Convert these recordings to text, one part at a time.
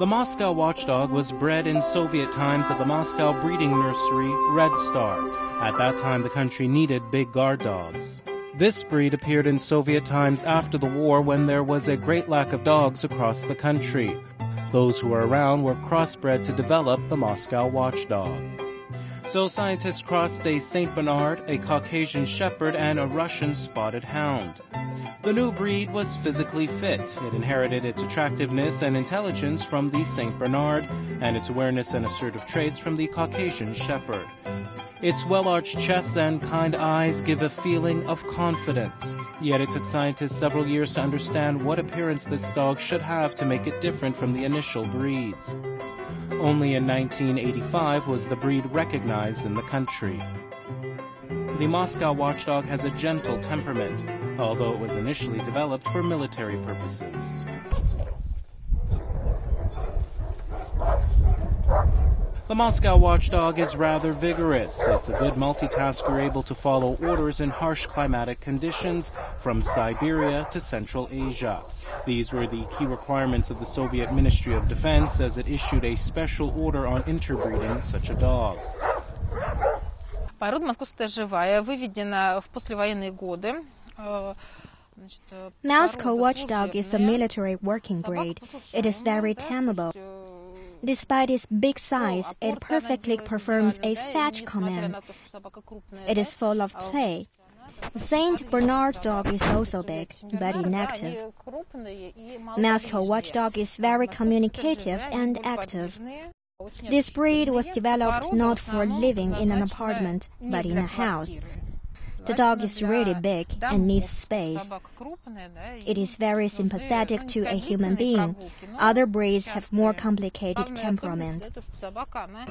The Moscow Watchdog was bred in Soviet times at the Moscow breeding nursery Red Star. At that time, the country needed big guard dogs. This breed appeared in Soviet times after the war when there was a great lack of dogs across the country. Those who were around were crossbred to develop the Moscow Watchdog. So scientists crossed a St. Bernard, a Caucasian Shepherd, and a Russian Spotted Hound. The new breed was physically fit. It inherited its attractiveness and intelligence from the St. Bernard and its awareness and assertive traits from the Caucasian Shepherd. Its well-arched chest and kind eyes give a feeling of confidence. Yet it took scientists several years to understand what appearance this dog should have to make it different from the initial breeds. Only in 1985 was the breed recognized in the country. The Moscow Watchdog has a gentle temperament, although it was initially developed for military purposes. The Moscow Watchdog is rather vigorous. It's a good multitasker able to follow orders in harsh climatic conditions from Siberia to Central Asia. These were the key requirements of the Soviet Ministry of Defense as it issued a special order on interbreeding such a dog. Порода московская живая, выведена в послевоенные годы. Moscow Watchdog is a military working breed. It is very tameable. Despite its big size, it perfectly performs a fetch command. It is full of play. Saint Bernard dog is also big, but inactive. Moscow Watchdog is very communicative and active. This breed was developed not for living in an apartment, but in a house. The dog is really big and needs space. It is very sympathetic to a human being. Other breeds have more complicated temperament.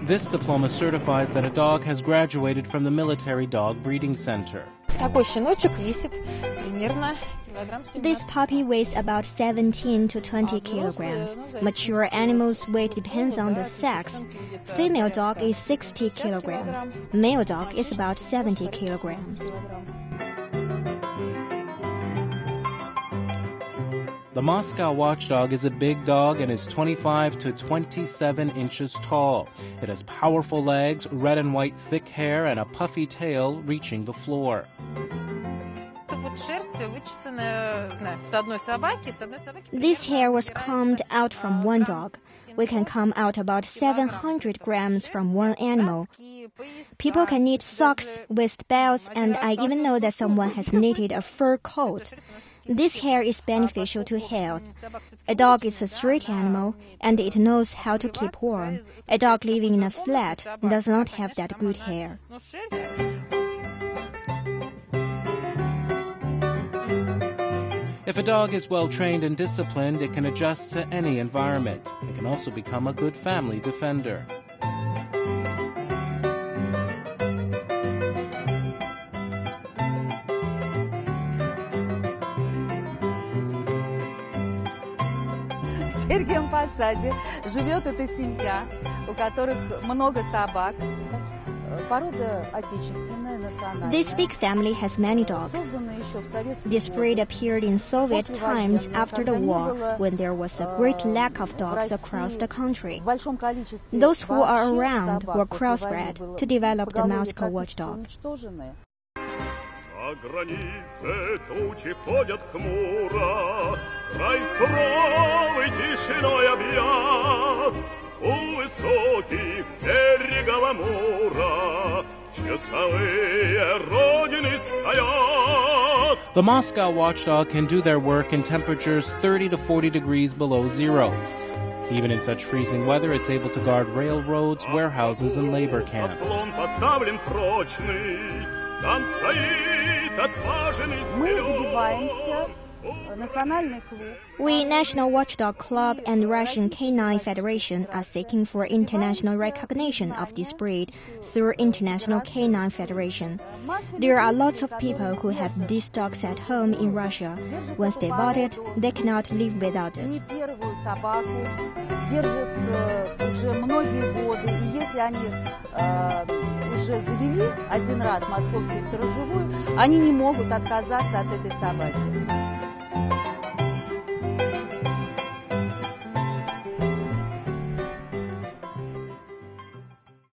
This diploma certifies that a dog has graduated from the Military Dog Breeding Center. Такой щеночек весит примерно This puppy weighs about 17 to 20 kilograms. Mature animals' weight depends on the sex. Female dog is 60 kilograms. Male dog is about 70 kilograms. The Moscow Watchdog is a big dog and is 25 to 27 inches tall. It has powerful legs, red and white thick hair, and a puffy tail reaching the floor. This hair was combed out from one dog. We can comb out about 700 grams from one animal. People can knit socks, waist belts, and I even know that someone has knitted a fur coat. This hair is beneficial to health. A dog is a street animal and it knows how to keep warm. A dog living in a flat does not have that good hair. If a dog is well trained and disciplined, it can adjust to any environment. It can also become a good family defender. В Сергием Посаде живет эта семья, у которых много собак. This big family has many dogs. This breed appeared in Soviet times after the war when there was a great lack of dogs across the country. Those who are around were crossbred to develop the Moscow watchdog. уничтожены. На границе тучи ходят хмуро, Край суровый тишиной объят. У высоких берегов Амура Часовые родины стоят. The Moscow Watchdog can do their work in temperatures 30 to 40 degrees below zero. Even in such freezing weather, it's able to guard railroads, warehouses, and labor camps. Заслон поставлен прочный, Там стоит отваженный Мы силен. добиваемся э, национальный клуб We, National Watchdog Club and Russian Canine Federation, are seeking for international recognition of this breed through International Canine Federation. There are lots of people who have these dogs at home in Russia. Once they bought it, they cannot live without не it. Собаку держат э, уже многие годы. И если они э, уже завели один раз московскую сторожевую, они не могут отказаться от этой собаки.